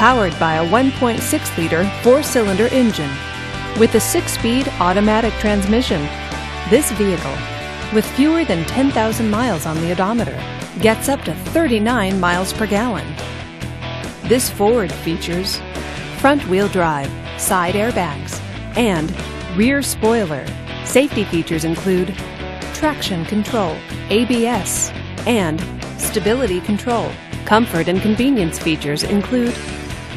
powered by a 1.6 liter four cylinder engine. With a six speed automatic transmission, this vehicle, with fewer than 10,000 miles on the odometer, gets up to 39 miles per gallon. This Ford features front wheel drive, side airbags, and rear spoiler. Safety features include traction control, ABS, and stability control. Comfort and convenience features include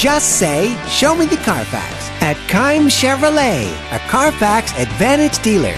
Just say, Show me the Carfax at Keim Chevrolet, a Carfax Advantage dealer.